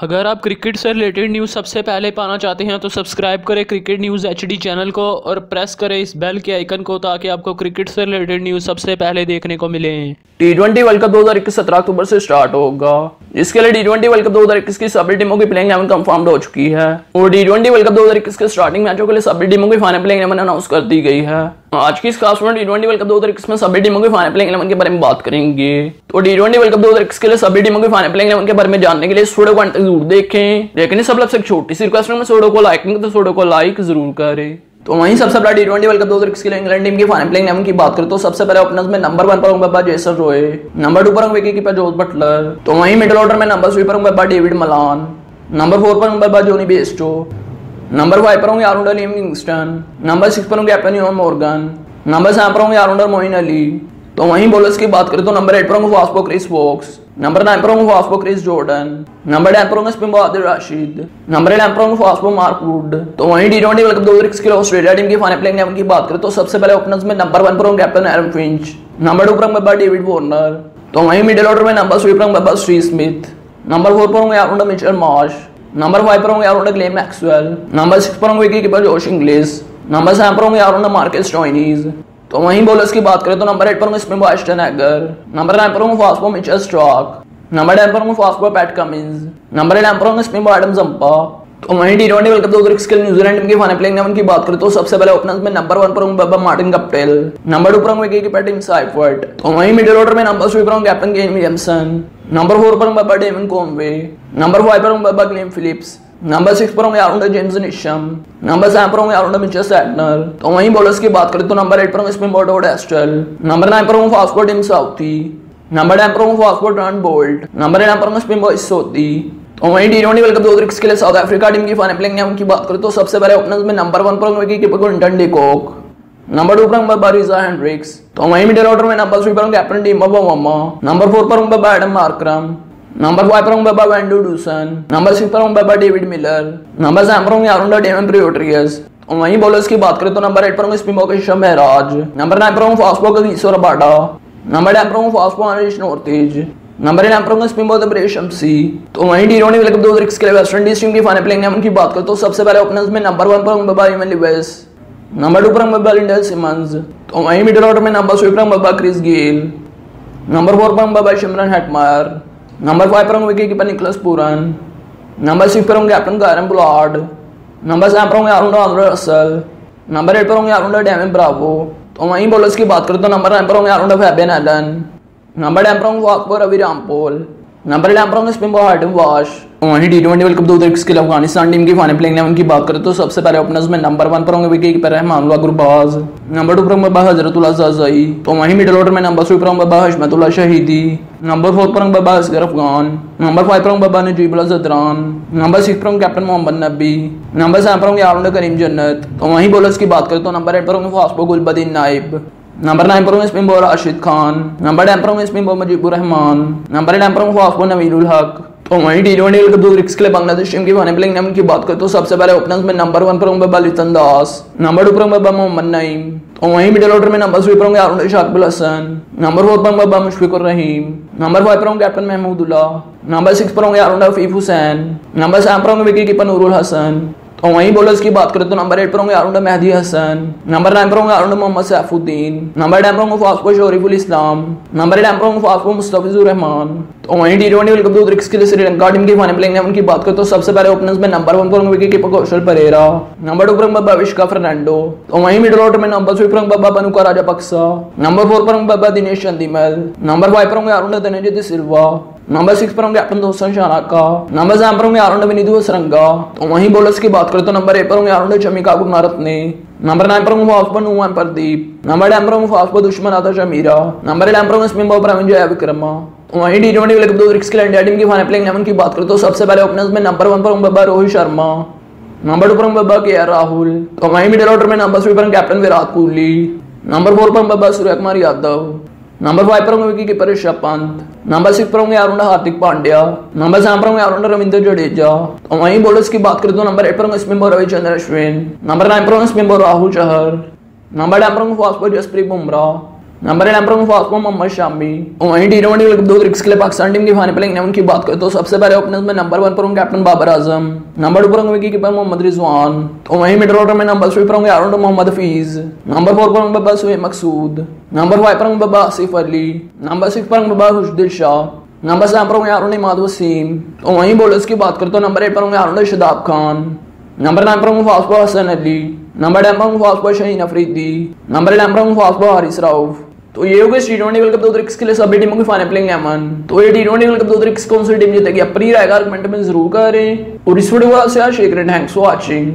अगर आप क्रिकेट से रिलेटेड न्यूज़ सबसे पहले पाना चाहते हैं तो सब्सक्राइब करें क्रिकेट न्यूज़ एचडी चैनल को और प्रेस करें इस बेल के आइकन को ताकि आपको क्रिकेट से रिलेटेड न्यूज़ सबसे पहले देखने को मिले। टी ट्वेंटी वर्ल्ड कप 2021 सत्रह अक्टूबर से स्टार्ट होगा। इसके लिए टी ट्वेंटी वर्ल्ड कप 2021 की सभी टीमों की प्लेइंग इलेवन कंफर्म हो चुकी है और टी ट्वेंटी वर्ल्ड कप 2021 के स्टार्टिंग मैचों के लिए सभी टीमों की फाइनल प्लेइंग इलेवन अनाउंस कर दी गई है। आज की इस खास टी ट्वेंटी वर्ल्ड कप दो हज़ार इक्कीस में सभी टीमों की फाइनल प्लेइंग इलेवन के बारे में बात करेंगे। तो टी ट्वेंटी वर्ल्ड कप दो हज़ार इक्कीस के लिए सभी टीमों की फाइनल प्लेइंग इलेवन के बारे में जानने के लिए वीडियो को ज़रूर देखें। लेकिन सब लोग छोटी सी रिक्वेस्ट में वीडियो को लाइक नहीं तो वीडियो को लाइक ज़रूर करें। तो वहीं सबसे बड़ा टी ट्वेंटी वर्ल्ड कप दो हज़ार इक्कीस के लिए इंग्लैंड टीम की फाइनल प्लेइंग इलेवन की बात करें तो सबसे पहले ओपनर्स में नंबर वन पर होंगे जेसन रोए नंबर टू पर होंगे विकी कीपर जोस बटलर तो वहीं मिडिल ऑर्डर में नंबर थ्री पर होंगे डेविड मलान नंबर फोर पर होंगे जोनी बेस्टो नंबर फाइव पर होंगे allrounder Liam Kingston number six पर होंगे एपन मॉर्गन नंबर सेवन पर होंगे आरुंडर मोइन अली तो वहीं बॉलर्स की बात करें तो नंबर एट पर होंगे फास्पो क्रिस वॉक्स नंबर नाइन पर होंगे फास्पो क्रिस जॉर्डन नंबर टेन पर होंगे स्पिन बहादुर राशिद नंबर इलेवन पर होंगे फास्पो मार्क वुड तो वहीं टी ट्वेंटी वर्ल्ड कप दो हज़ार के लिए ऑस्ट्रेलिया टीम की फाइनल प्लेइंग इलेवन की बात करें तो सबसे पहले ओपनर्स में नंबर वन पर होंगे captain Aaron Finch number two पर होंगे डेविड वार्नर तो वहीं मिडिल ऑर्डर में नंबर थ्री पर होंगे स्टी स्मिथ नंबर फोर पर होंगे allrounder Mitchell Marsh number five पर होंगे allrounder Glenn Maxwell number six पर होंगे wicket keeper Josh Inglis number seven पर होंगे आरुंडा मार्केस टॉइनीज तो वहीं बॉलर्स की बात करें तो नंबर एट पर होंगे spin Boston Agar number nine पर होंगे fast ball Mitchell Starc number ten पर होंगे fast ball Pat Cummins number eleven पर होंगे स्पिन बॉल एडम जंपा तो वहीं टी ट्वेंटी वर्ल्ड कप दो के लिए न्यूजीलैंड टीम की फाइनल प्लेइंग इलेवन की बात करें तो सबसे पहले ओपनर्स में नंबर वन पर होंगे बब्बा मार्टिन कप्टेल नंबर टू पर विकेट कीपर टीम साइफर्ट तो वहीं मिडिल ऑर्डर में नंबर थ्री पर होंगे captain Kane Williamson number four पर बब्बा डेविन कोमवे नंबर फाइव पर बब्बा ग्लेम फिलिप्स नंबर सिक्स पर होंगे allrounder James Neesham number seven पर होंगे आरुंडा मिचर सैटनर तो वहीं बॉलर्स की बात करें तो नंबर एट पर होंगे स्पिन बॉर्ड एस्टल नंबर नाइन पर होंगे fast ball Tim Southee number ten पर होंगे fast ball Trent Boult number eleven पर होंगे स्पिन बॉय सोती तो वहीं टी ट्वेंटी वर्ल्ड कप के लिए साउथ अफ्रीका टीम की फाइनल प्लेइंग उनकी बात करें तो सबसे पहले ओपनर्स में नंबर वन पर होंगे keeper Quinton de Kock number two पर होंगे बारिजा हेंड्रिक्स तो वहीं मिडिल ऑर्डर में नंबर थ्री पर होंगे कैप्टन टीम नंबर फोर पर होंगे एडम मार्क्रम नंबर फाइव पर बाबा Van der Dussen number six पर बाबा डेविड मिलर नंबर सेवन पर आरुंडा डेमन प्रियोट्रियस वहीं बॉलर्स की बात करें तो नंबर एट पर होंगे spin bowler Rishabh Maharaj. Number nine पर होंगे फास्ट बॉकर ईश्वर बाडा नंबर टेन पर होंगे fast bowler Harish Nortje number eleven पर होंगे स्पिन बॉलर ब्रेश शमसी तो वहीं डी रोनी कप दो के लिए वेस्ट इंडीज टीम की फाइनल प्लेइंग की बात करें तो सबसे पहले ओपनर्स में नंबर वन पर होंगे बाबा इमन लिवेस बाबा लिंडल सिमंस तो वहीं मिडिल ऑर्डर में नंबर थ्री पर होंगे बाबा क्रिस गेल नंबर फोर पर होंगे बाबा शिमरन हेटमायर नंबर फाइव पर होंगे keeper Nicholas Pooran number six पर होंगे कैप्टन गारन बुलाड नंबर सेवन पर होंगे अरुण रसल नंबर एट पर होंगे अरुण डैमिन ब्रावो तो वहीं बॉलर्स की बात करें तो नंबर नाइन पर होंगे अरुण फैबियन एलन नंबर टेन पर होंगे रवि रामपोल नंबर इलेवन पर होंगे स्पिन बॉल हार्डन वाश वहीं टी ट्वेंटी वर्ल्ड कप दो हज़ार के अफ़गानिस्तान टीम की फाइनल प्लेइंग इलेवन की बात करें तो सबसे पहले ओपनर्स में नंबर वन पर होंगे wicket keeper Rahmanullah Gurbaz number two पर होंगे बा हजरतुल्लाह जाजई तो वहीं मिडिल ऑर्डर में नंबर थ्री पर होंगे बा हशमतुल्लाह शहीदी नंबर फोर पर होंगे बा असगर अफगान नंबर फाइव पर होंगे बा नजीबुल्लाह जदरान नंबर सिक्स पर होंगे कैप्टन मोहम्मद नबी नंबर सेवन पर होंगे आरुण करीम जन्नत तो वहीं बॉलर्स की बात करें तो नंबर एट पर होंगे fast bowler Gulbadin Naib number nine पर होंगे spin bowler Rashid Khan number ten पर होंगे spin bowler Mujeebur Rahman number eleven पर होंगे फास्ट बॉलर नवीरुल हक तो वहीं टी ट्वेंटी वर्ल्ड के लिए तो सबसे पहले ओपनर्स में नंबर दास नंबर टू पर होंगे मोहम्मद नईम तो वहीं मिडिल ऑर्डर में नंबर थ्री पर होंगे अरुण शाकिबुल हसन होंगे मुशफिकुर नंबर सिक्स पर होंगे हुसैन नंबर सेवन पर होंगे विकेट कीपर नूरुल हसन तो वहीं बॉलर्स की बात करें तो नंबर एट पर होंगे अरुण मेहदी हसन नंबर नाइन पर होंगे अरुण मोहम्मद सैफुद्दीन नंबर टेन पर होंगे फास्को शरीफुल इस्लाम नंबर इलेवन पर होंगे फास्को मुस्तफिजुर रहमान तो वहीं टी ट्वेंटी वर्ल्ड कप दो के लिए श्रीलंका टीम की फाइनल प्लेइंग उनकी बात करें तो सबसे पहले ओपनर्स में नंबर वन पर होंगे wicket keeper Kusal Perera. Number two पर होंगे बाबा विश्का फर्नांडो. तो वहीं मिडिल ऑर्डर में नंबर थ्री पर होंगे बाबा बनुका राजा पक्सा. नंबर फोर पर होंगे बाबा दिनेश चंदीमल. नंबर फाइव पर होंगे अरुण धनंजय सिल्वा. नंबर सिक्स पर होंगे कैप्टन दोस्तन शाना का नंबर सेवन पर होंगे अरुण विनिधु सरंगा। तो वहीं बॉलर्स की बात करें तो नंबर एट पर होंगे अरुण चमिका गुरनारत ने। नंबर नाइन पर फास्ट पर नुमान प्रदीप। नंबर टेन पर फास्ट पर दुश्मन आता शमीरा। नंबर इलेवन पर spin ball Praveen Jayawickrama वहीं टी ट्वेंटी वर्ल्ड कप दो के इंडिया टीम की फाइनल प्लेइंग इलेवन की बात करें तो सबसे पहले ओपनर्स में नंबर वन पर बाबा रोहित शर्मा। नंबर टू पर बाबा के आर राहुल। तो वहीं मिडिल ऑर्डर में नंबर थ्री पर captain Virat Kohli. Number four पर बाबा सूर्य कुमार यादव। नंबर फाइव पर होंगे wicket keeper Rishabh Pant number six पर होंगे अरुण हार्दिक पांड्या. नंबर सेवन पर होंगे अरुण रविंद्र जडेजा. तो वहीं बॉलर्स की बात करें तो नंबर एट पर होंगे spin bowler Ravichandra Ashwin. Number nine पर होंगे spin bowler Rahul Chahar. Number ten पर होंगे fast bowler Jasprit Bumrah. Number eight emperor ball Mohammad Shami वहीं टी ट्वेंटी दो क्रिकेट के लिए पाकिस्तान टीम की फाइनल प्लेइंग इलेवन की बात करें तो सबसे पहले ओपनर्स में नंबर वन पर होंगे captain Babar Azam number two पर होंगे विकी कीपर मोहम्मद रिजवान तो वहीं मिडल ऑर्डर में नंबर थ्री पर होंगे आरोन मोहम्मद हफीज नंबर फोर पर होंगे बब्बा सुहेब मकसूद नंबर फाइव पर होंगे बब्बा आसिफ अली नंबर सिक्स पर होंगे बब्बा खुशदिल शाह नंबर सेवन पर होंगे आरोन इमाद वसीम तो वहीं बॉलर्स की बात करें तो नंबर एट पर होंगे आरोन शदाब खान नंबर नाइन पर होंगे fast Hasan Ali number ten पर होंगे fast Shaheen Afridi number eleven पर होंगे फास्ट हारिस राउफ तो ये हो गए टी ट्वेंटी वर्ल्ड कप दो के लिए सभी टीमों की फाइनल प्लेइंग एमन तो ये टी ट्वेंटी वर्ल्ड कप दो कौन सी टीम जीतेगी? अपनी रहेगा कमेंट में ज़रूर करें। और इस वीडियो को शेयर करें थैंक्स फॉर वॉचिंग